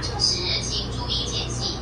乘车时请注意间隙。